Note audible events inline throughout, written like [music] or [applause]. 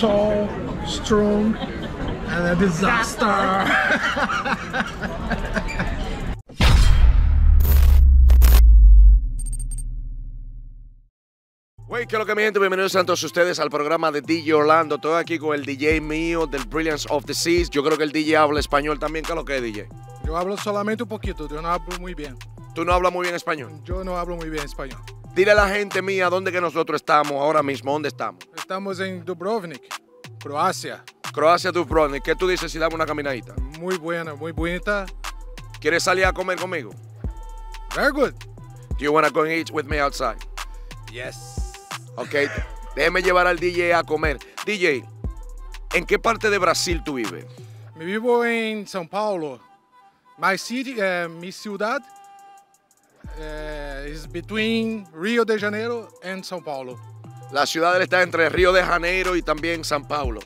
tall, strong, and a disaster. Wey, ¿qué es lo que mi gente? Bienvenidos a todos ustedes al programa de DJ Orlando. Estoy aquí con el DJ mío del Brilliance of the Seas. Yo creo que el DJ habla español también. ¿Qué es lo que es, DJ? Yo hablo solamente un poquito, yo no hablo muy bien. ¿Tú no hablas muy bien español? Yo no hablo muy bien español. Dile a la gente mía dónde que nosotros estamos ahora mismo. ¿Dónde estamos? Estamos en Dubrovnik, Croacia. Croacia, Dubrovnik. ¿Qué tú dices si damos una caminadita? Muy buena, muy bonita. ¿Quieres salir a comer conmigo? Very good. Do you want to go and eat with me outside? Yes. Ok, déjeme llevar al DJ a comer. DJ, ¿en qué parte de Brasil tú vives? Me vivo en São Paulo. My city, eh, mi ciudad eh, is between Rio de Janeiro and São Paulo. La ciudad está entre Río de Janeiro y también San Paulo.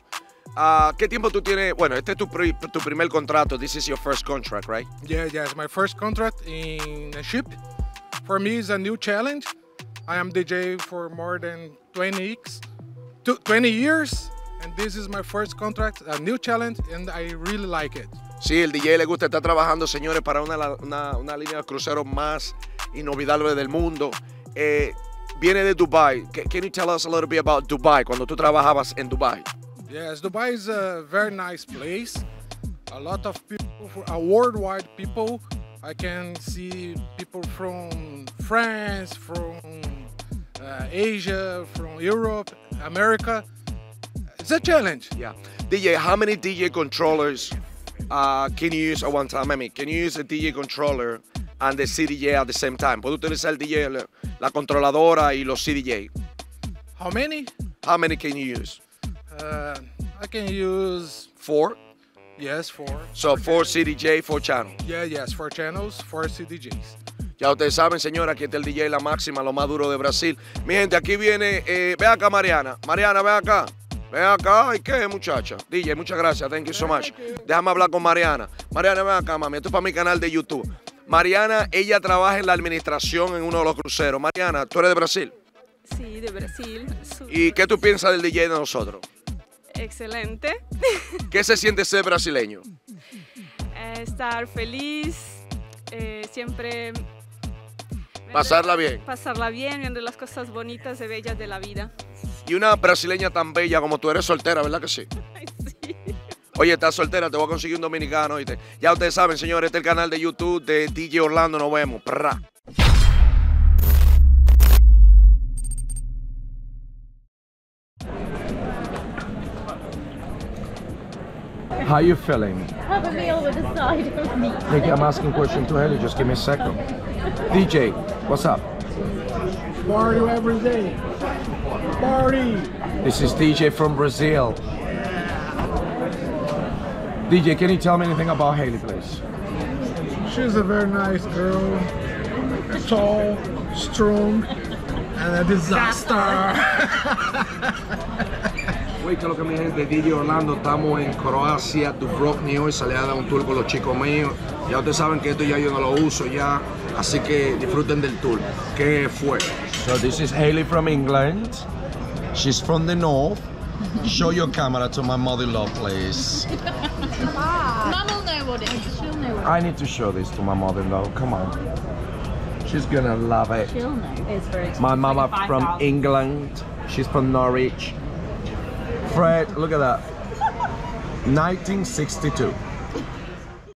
Ah, ¿Qué tiempo tú tienes? Bueno, este es tu, pri- tu primer contrato. This is your first contract, right? Yeah, yeah, it's my first contract in a ship. For me, it's a new challenge. I am DJ for more than 20 weeks, tw- 20 years, and this is my first contract, a new challenge, and I really like it. Sí, el DJ le gusta estar trabajando, señores, para una, una, una línea de cruceros más inolvidable del mundo. Eh, viene de Dubai. Ca- Can you tell us a little bit about Dubai? Cuando tú trabajabas en Dubai. Yes, Dubai is a very nice place. A lot of people, a worldwide people. I can see people from France, from uh, Asia, from Europe, America. It's a challenge. Yeah. DJ, how many DJ controllers uh, can you use at one time? I mean, can you use a DJ controller and the CDJ at the same time? ¿Puede utilizar el DJ, la, la controladora y los CDJ? How many? How many can you use? Uh, I can use Four? yes four. So four CDJ, four channel. Yeah, yes, four channels, four CDJs. Ya ustedes saben, señora, aquí está el DJ La Máxima, lo más duro de Brasil. Mi gente, aquí viene, eh, ve acá, Mariana. Mariana, ve acá. Ven acá. ¿Y qué, muchacha? DJ, muchas gracias. Thank you so much. Déjame hablar con Mariana. Mariana, ven acá, mami. Esto es para mi canal de YouTube. Mariana, ella trabaja en la administración en uno de los cruceros. Mariana, tú eres de Brasil. Sí, de Brasil. ¿Y qué tú piensas del DJ de nosotros? Excelente. [laughs] ¿Qué se siente ser brasileño? Eh, estar feliz, eh, siempre... Pasarla bien. Pasarla bien, viendo las cosas bonitas y bellas de la vida. Y una brasileña tan bella como tú eres soltera, ¿verdad que sí. Oye, estás soltera, te voy a conseguir un dominicano, ¿oíste? Ya ustedes saben, señores, este es el canal de YouTube de DJ Orlando, nos vemos. Prra. How you feeling? Have a meal with a side of meat. Nick, I'm asking question to Haley. Just give me a second. DJ, what's up? Party every day. Party. This is DJ from Brazil. DJ, can you tell me anything about Haley, please? She's a very nice girl. Tall, strong, and a disaster. Oye, que lo que mi gente, DJ Orlando, estamos en Croacia, Dubrovnik hoy, salí a dar un tour con los chicos míos. Ya ustedes saben que esto ya yo no lo uso ya, así que disfruten del tour. ¿Qué fue? So this is Haley from England. She's from the north. Show your camera to my mother-in-law, please. Mum will know what it is. She'll know what I need to show this to my mother-in-law. Come on. She's gonna love it. She'll know. It's very My mama from England. She's from Norwich. Fred, look at that. [laughs] 1962.